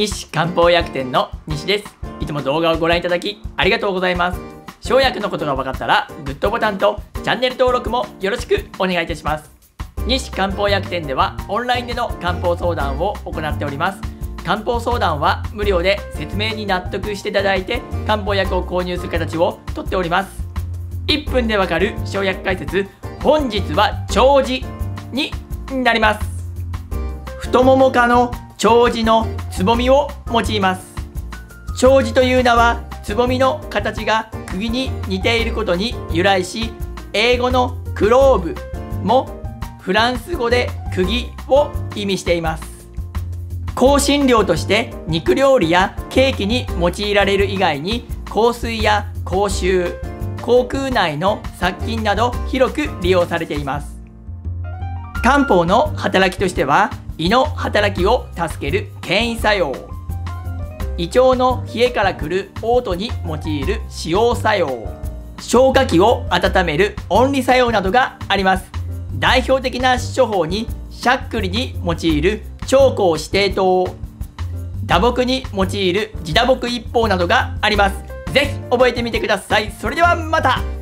西漢方薬店の西です。いつも動画をご覧いただきありがとうございます。生薬のことが分かったらグッドボタンとチャンネル登録もよろしくお願いいたします。西漢方薬店ではオンラインでの漢方相談を行っております。漢方相談は無料で説明に納得していただいて漢方薬を購入する形をとっております。1分でわかる生薬解説本日は長寿になります。太もも科の長寿のつぼみを用います。長寿という名はつぼみの形が釘に似ていることに由来し英語のクローブもフランス語で釘を意味しています。香辛料として肉料理やケーキに用いられる以外に香水や口臭口腔内の殺菌など広く利用されています。漢方の働きとしては胃の働きを助ける牽引作用。胃腸の冷えからくる嘔吐に用いる使用作用。消化器を温める温利作用などがあります。代表的な処方にしゃっくりに用いる長江指定糖打撲に用いる自打撲一方などがあります。是非覚えてみてください。それではまた。